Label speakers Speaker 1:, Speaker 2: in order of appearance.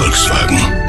Speaker 1: Volkswagen.